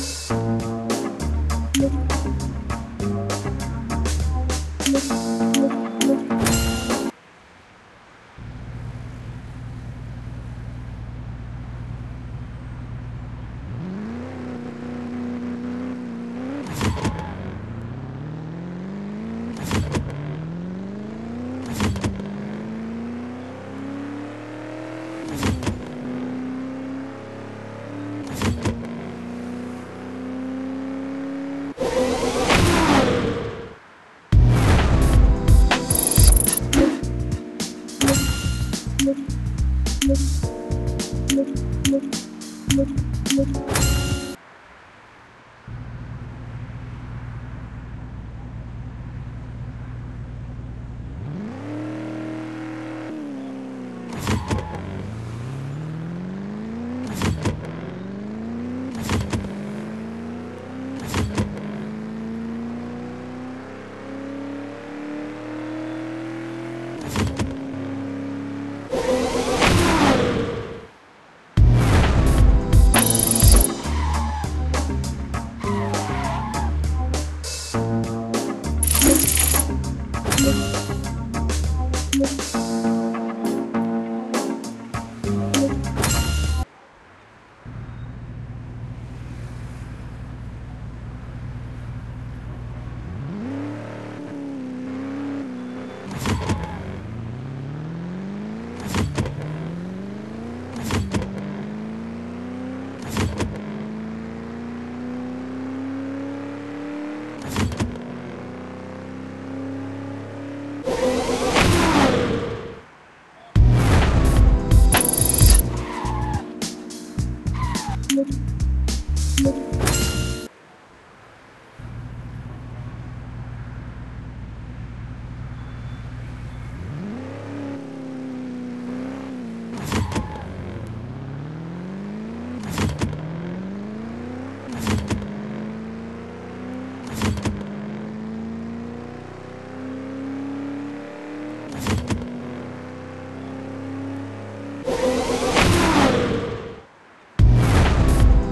Mm-hmm.